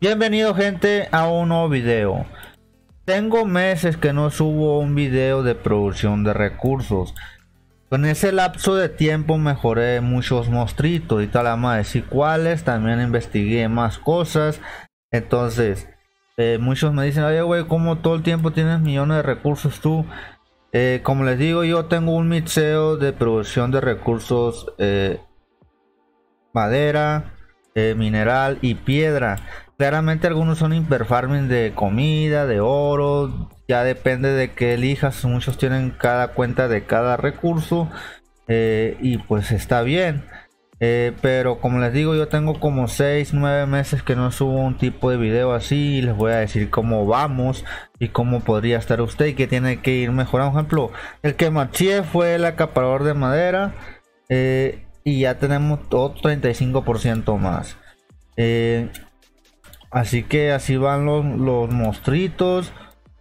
Bienvenido gente a un nuevo video. Tengo meses que no subo un video de producción de recursos. Con ese lapso de tiempo mejoré muchos monstruitos y tal, vamos a decir cuáles. También investigué más cosas. Entonces, eh, muchos me dicen, oye güey, ¿cómo todo el tiempo tienes millones de recursos tú? Eh, como les digo, yo tengo un mixeo de producción de recursos eh, madera, mineral y piedra. Claramente algunos son hiperfarming de comida, de oro, ya depende de que elijas. Muchos tienen cada cuenta de cada recurso eh, y pues está bien. Eh, pero como les digo, yo tengo como 6, 9 meses que no subo un tipo de video así. Y les voy a decir cómo vamos y cómo podría estar usted y que tiene que ir mejorando. Ejemplo, el que maché fue el acaparador de madera. Eh, y ya tenemos otro 35% más. Así que así van los, los monstruitos.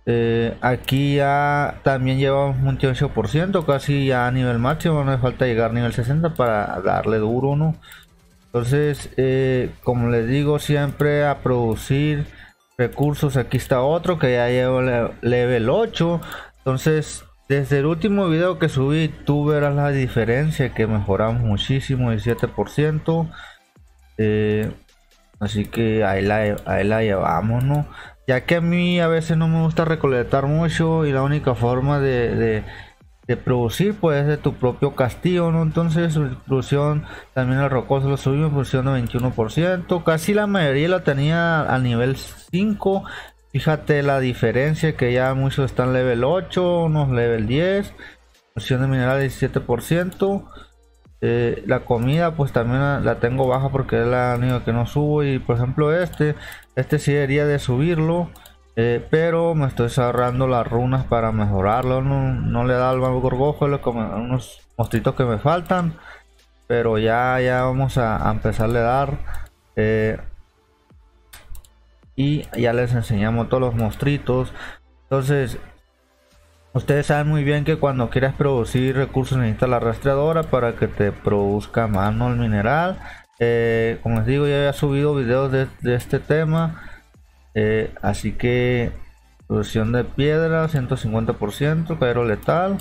Eh, aquí ya también lleva un 28%, casi ya a nivel máximo. No me falta llegar a nivel 60 para darle duro, ¿no? Entonces, eh, como les digo, siempre a producir recursos. Aquí está otro que ya lleva level 8. Entonces, desde el último video que subí, tú verás la diferencia que mejoramos muchísimo, 17%. Eh, Así que ahí la, ahí la llevamos, ¿no? Ya que a mí a veces no me gusta recolectar mucho y la única forma de, producir pues es de tu propio castillo, ¿no? Entonces su producción también el rocoso lo subimos en producción de 21%. Casi la mayoría la tenía a nivel 5. Fíjate la diferencia que ya muchos están level 8, unos level 10. Producción de mineral 17%. Eh, la comida pues también la, tengo baja porque es la única que no subo y por ejemplo este este sí debería de subirlo eh, pero me estoy cerrando las runas para mejorarlo no, le da al gorgojo unos mostritos que me faltan pero ya ya vamos a, a empezarle a dar eh, y ya les enseñamos todos los mostritos. Entonces Ustedes saben muy bien que cuando quieras producir recursos necesitas la rastreadora para que te produzca mano el mineral. Eh, como les digo, ya había subido videos de, este tema. Eh, así que producción de piedra 150%, caero letal.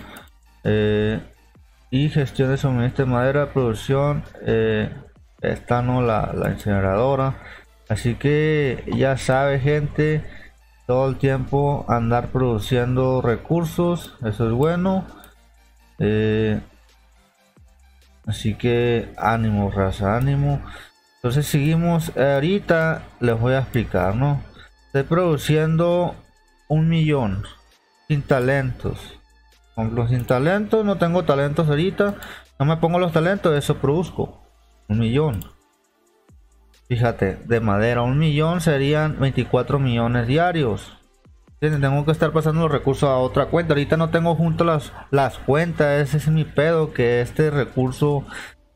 Eh, y gestión de suministro de madera, producción. esta no la, la incineradora. Así que ya sabe gente todo el tiempo andar produciendo recursos eso es bueno. Eh, así que ánimo raza ánimo. Entonces seguimos ahorita les voy a explicar no estoy produciendo un millón sin talentos. Con los sin talentos no tengo talentos ahorita no me pongo los talentos eso produzco un millón Fíjate, de madera un millón serían 24 millones diarios. Tengo que estar pasando los recursos a otra cuenta. Ahorita no tengo junto las, las cuentas. Ese es mi pedo. Que este recurso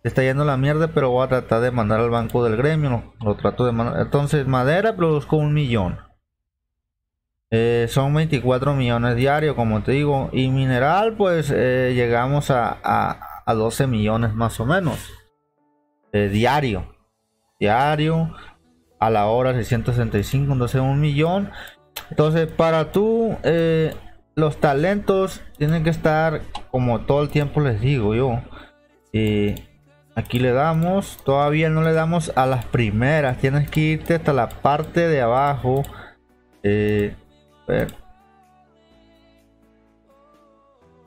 está yendo a la mierda. Pero voy a tratar de mandar al banco del gremio. Lo, trato de mandar. Entonces, madera produzco un millón. Eh, son 24 millones diarios, como te digo. Y mineral, pues eh, llegamos a, a, 12 millones más o menos. Eh, diario diario a la hora 665 entonces un millón. Entonces para tú eh, los talentos tienen que estar como todo el tiempo les digo yo. Eh, aquí le damos todavía no le damos a las primeras tienes que irte hasta la parte de abajo. Eh,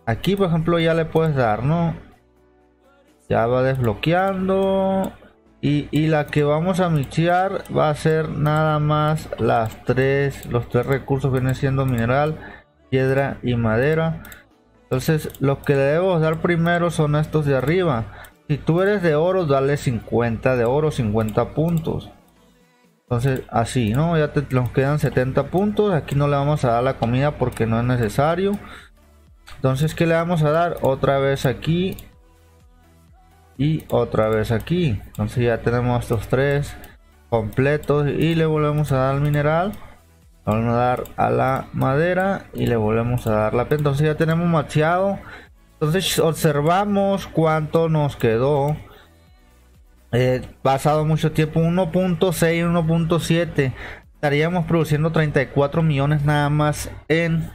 aquí por ejemplo ya le puedes dar no ya va desbloqueando y, la que vamos a mixear va a ser nada más las tres, los tres recursos vienen siendo mineral, piedra y madera. Entonces lo que debemos dar primero son estos de arriba. Si tú eres de oro, dale 50 de oro, 50 puntos. Entonces así, ¿no? Ya te, nos quedan 70 puntos. Aquí no le vamos a dar la comida porque no es necesario. Entonces, ¿qué le vamos a dar? Otra vez aquí y otra vez aquí. Entonces ya tenemos estos tres completos y le volvemos a dar al mineral. Vamos a dar a la madera y le volvemos a dar la piel. Entonces ya tenemos macheado. Entonces observamos cuánto nos quedó. Eh, pasado mucho tiempo 1.6 1.7 estaríamos produciendo 34 millones nada más en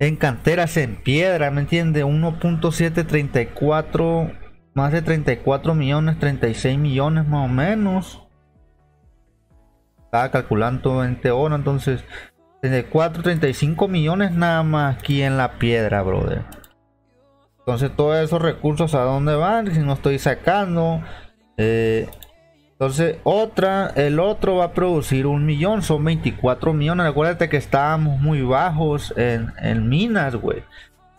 en canteras en piedra, ¿me entiende? 1.734 más de 34 millones, 36 millones más o menos. Estaba calculando 20 horas, entonces 34, 35 millones nada más aquí en la piedra, brother. Entonces todos esos recursos a dónde van si no estoy sacando. Eh, entonces otra, el otro va a producir un millón, son 24 millones. Acuérdate que estábamos muy bajos en, en minas, güey.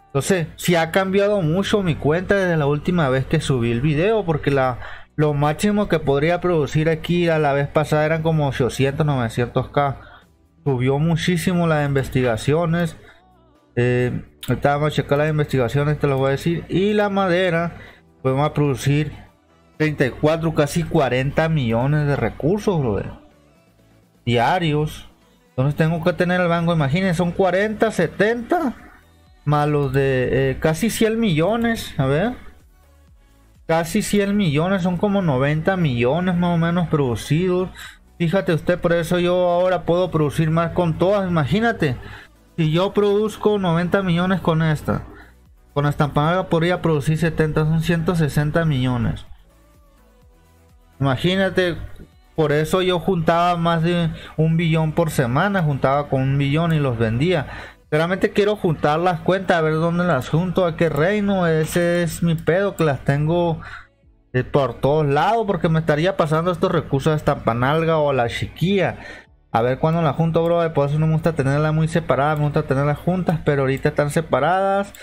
Entonces, si ha cambiado mucho mi cuenta desde la última vez que subí el video, porque la, lo máximo que podría producir aquí a la vez pasada eran como 800, 900k. Subió muchísimo las investigaciones. Eh, ahorita a checar las investigaciones, te lo voy a decir. Y la madera, a producir 34, casi 40 millones de recursos, Diarios. Entonces tengo que tener el banco, imagínense, son 40, 70 más los de eh, casi 100 millones, a ver. Casi 100 millones, son como 90 millones más o menos producidos. Fíjate usted, por eso yo ahora puedo producir más con todas. Imagínate, si yo produzco 90 millones con esta, con esta paga podría producir 70, son 160 millones. Imagínate, por eso yo juntaba más de un billón por semana, juntaba con un billón y los vendía. Realmente quiero juntar las cuentas, a ver dónde las junto, a qué reino. Ese es mi pedo, que las tengo eh, por todos lados, porque me estaría pasando estos recursos a Estampanalga o a la Chiquilla. A ver cuándo las junto, bro. Por eso no me gusta tenerlas muy separadas, me gusta tenerlas juntas, pero ahorita están separadas.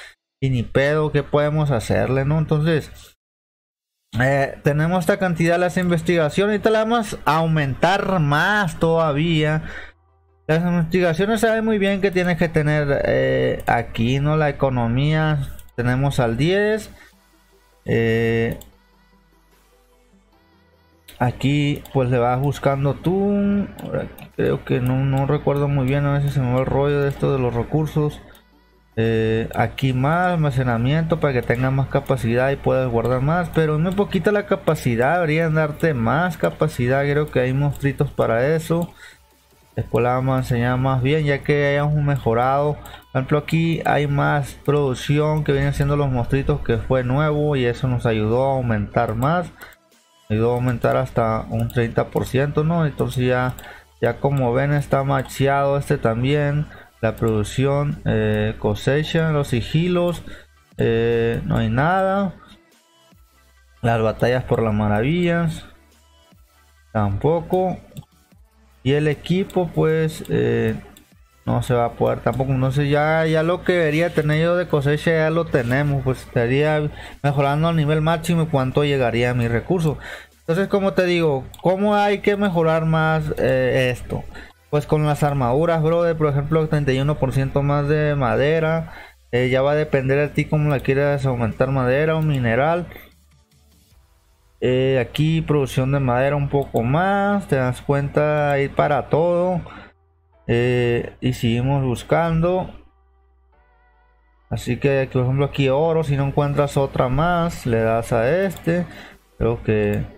Y ni pedo, ¿qué podemos hacerle, no? Entonces, eh, tenemos esta cantidad de las investigaciones. Ahorita la vamos a aumentar más todavía. Las investigaciones saben muy bien que tienes que tener eh, aquí, ¿no? La economía tenemos al 10. Eh, aquí pues le vas buscando tú. Creo que no, no, recuerdo muy bien, a veces se me va el rollo de esto de los recursos. Eh, aquí más almacenamiento para que tengas más capacidad y puedas guardar más. Pero muy poquita la capacidad, deberían darte más capacidad. Creo que hay monstruitos para eso. Después la vamos a enseñar más bien ya que hayamos mejorado. Por ejemplo aquí hay más producción que vienen siendo los monstruitos que fue nuevo y eso nos ayudó a aumentar más. Ayudó a aumentar hasta un 30%, ¿no? Entonces ya, ya como ven está macheado este también. La producción, eh, cosecha, los sigilos, eh, no hay nada. Las batallas por las maravillas, tampoco. Y el equipo, pues, eh, no se va a poder tampoco. No sé, ya, ya lo que debería tener yo de cosecha ya lo tenemos. Pues estaría mejorando al nivel máximo y cuánto llegaría a mi recurso. Entonces, como te digo, ¿cómo hay que mejorar más esto? Pues con las armaduras, brother, por ejemplo, 31% más de madera. Eh, ya va a depender de ti cómo la quieras aumentar madera o mineral. Eh, aquí producción de madera un poco más. Te das cuenta ahí para todo. Eh, y seguimos buscando. Así que por ejemplo aquí oro. Si no encuentras otra más. Le das a este. Creo que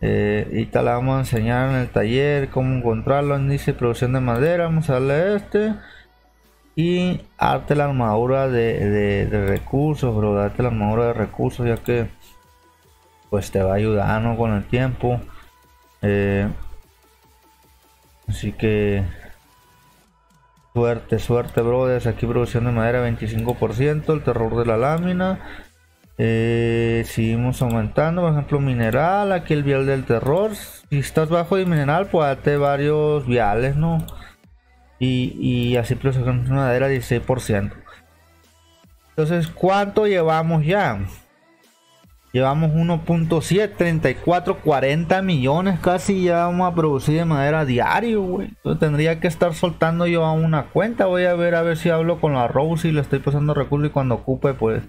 eh, y tal vamos a enseñar en el taller cómo encontrarlo. Dice producción de madera. Vamos a darle a este. Y arte la armadura de, de recursos, bro. Darte la armadura de recursos ya que pues te va ayudando con el tiempo. Eh, así que suerte, suerte, brothers. Aquí producción de madera 25%, el terror de la lámina. Eh, seguimos aumentando, por ejemplo, mineral. Aquí el vial del terror. Si estás bajo de mineral, pues date varios viales, ¿no? Y, y así producción de madera 16%. Entonces, ¿cuánto llevamos ya? Llevamos 1.7, 34, 40 millones casi ya vamos a producir de madera diario, güey. Tendría que estar soltando yo a una cuenta. Voy a ver a ver si hablo con la Rose y le estoy pasando recursos y cuando ocupe pues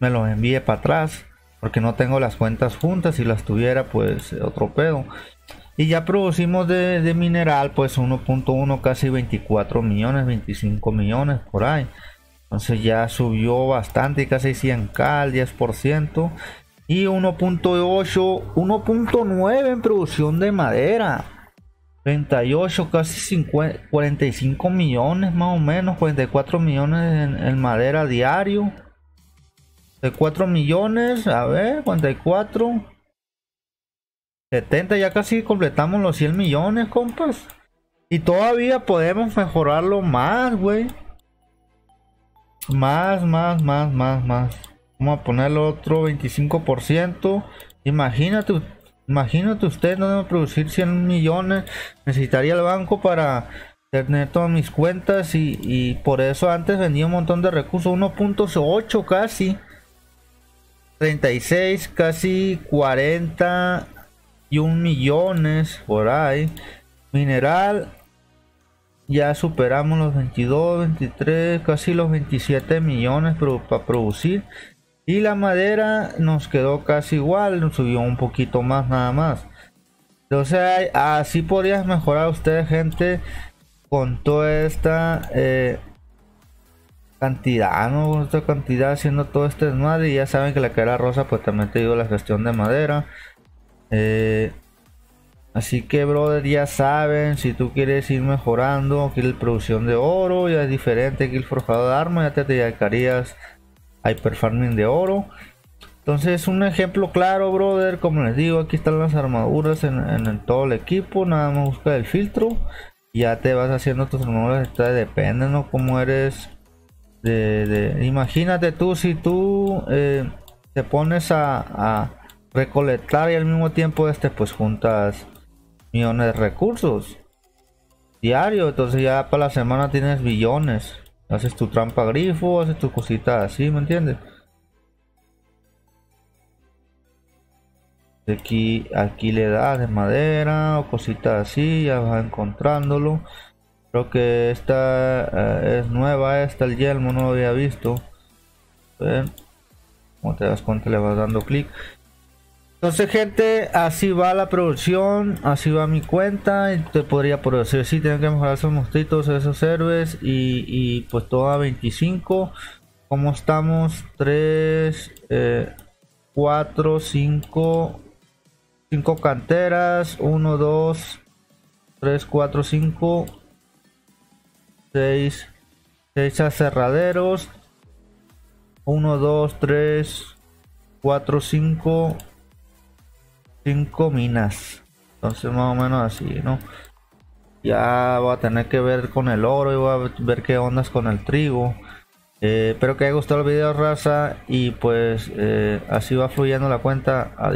me los envíe para atrás. Porque no tengo las cuentas juntas. Si las tuviera pues otro pedo. Y ya producimos de, mineral pues 1.1 casi 24 millones, 25 millones por ahí. Entonces ya subió bastante, casi 100k al 10%. Y 1.8, 1.9 en producción de madera. 38, casi 50, 45 millones más o menos, 44 millones en, madera diario. De 4 millones, a ver, 44. 70, ya casi completamos los 100 millones, compas. Y todavía podemos mejorarlo más, güey. Más, más, más, más, más. Vamos a ponerle otro 25%. Imagínate, imagínate usted no debe producir 100 millones. Necesitaría el banco para tener todas mis cuentas y, por eso antes vendía un montón de recursos. 1.8 casi. 36, casi 41 millones por ahí. Mineral ya superamos los 22, 23, casi los 27 millones para producir. Y la madera nos quedó casi igual, nos subió un poquito más nada más. Entonces así podrías mejorar ustedes gente con toda esta eh, cantidad, ¿no? Esta cantidad haciendo todo este desmadre. Y ya saben que la cara rosa pues también te digo la gestión de madera. Eh, Así que, brother, ya saben, si tú quieres ir mejorando, quieres producción de oro, ya es diferente que el forjado de armas, ya te dedicarías a hiperfarming de oro. Entonces, un ejemplo claro, brother, como les digo, aquí están las armaduras en, todo el equipo, nada más busca el filtro, ya te vas haciendo tus armaduras, depende, ¿no? Como eres de, Imagínate tú, si tú eh, te pones a, a recolectar y al mismo tiempo este, pues juntas millones de recursos diario. Entonces ya para la semana tienes billones. Haces tu trampa grifo, haces tu cosita así, ¿me entiendes? Aquí, aquí le das de madera o cositas así, ya vas encontrándolo. Creo que esta eh, es nueva, esta el yelmo no lo había visto. Como te das cuenta le vas dando clic. Entonces, gente, así va la producción, así va mi cuenta. Y te podría producir, sí, tengo que mejorar esos monstruitos, esos héroes. Y, pues toda 25. ¿Cómo estamos? 3, 4, 5, 5 canteras. 1, 2, 3, 4, 5, 6, 6 aserraderos. 1, 2, 3, 4, 5. 5 minas. Entonces más o menos así, ¿no? Ya voy a tener que ver con el oro y voy a ver qué ondas con el trigo. Eh, espero que haya gustado el video, raza. Y pues eh, así va fluyendo la cuenta. Adiós.